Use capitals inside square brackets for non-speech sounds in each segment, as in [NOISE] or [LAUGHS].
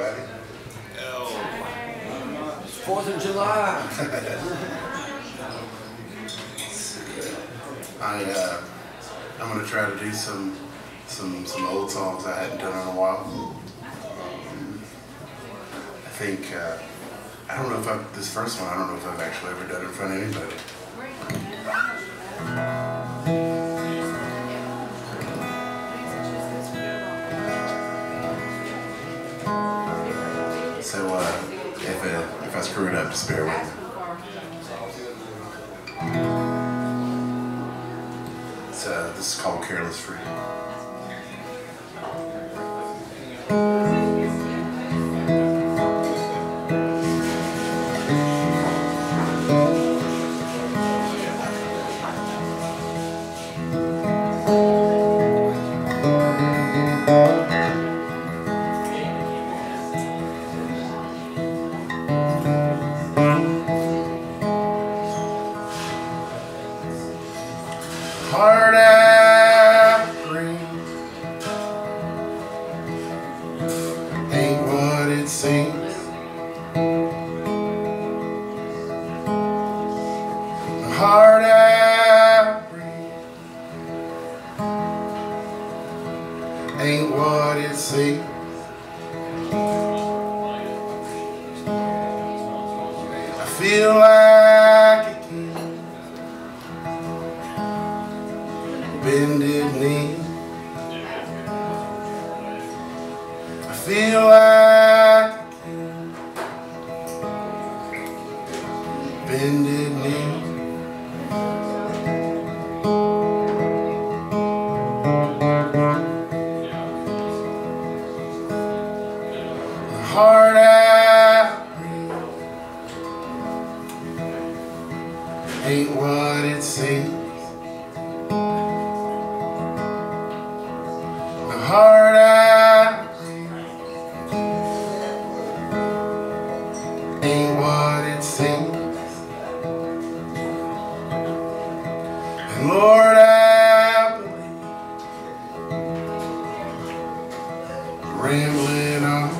everybody. It's 4th of July. [LAUGHS] I, uh, I'm going to try to do some, some, some old songs I hadn't done in a while. Um, I think, uh, I don't know if I've, this first one, I don't know if I've actually ever done it in front of anybody. So uh, if uh, if I screw it up, just bear with me. uh, this is called Careless Free. Heart green ain't what it seems. Heart out green ain't what it seems. I feel like I like bended knee. Heart out ain't what it seems. Lord, I believe rambling on.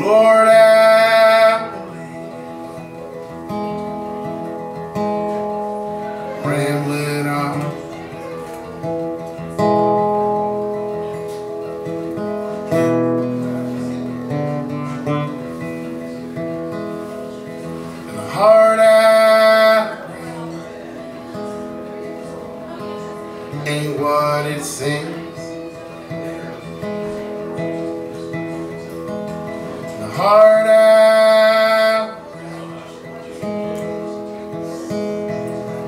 Lord, I believe rambling on. Ain't what it seems. The heart out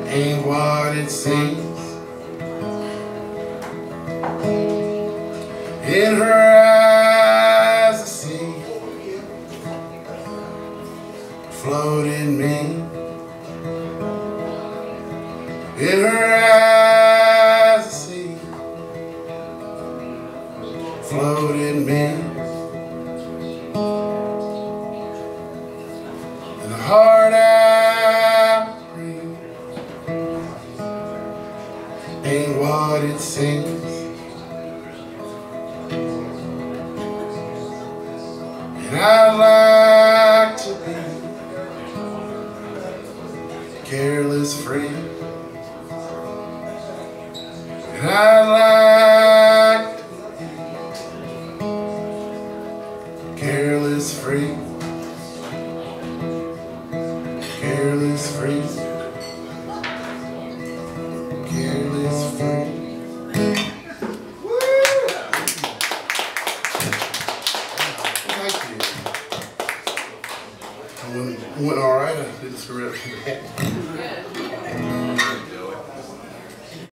ain't what it seems. In her eyes I see floating me. In her eyes ain't what it seems. And I'd like to be careless free. And I'd Thank you. I went, went all right. I screw it up.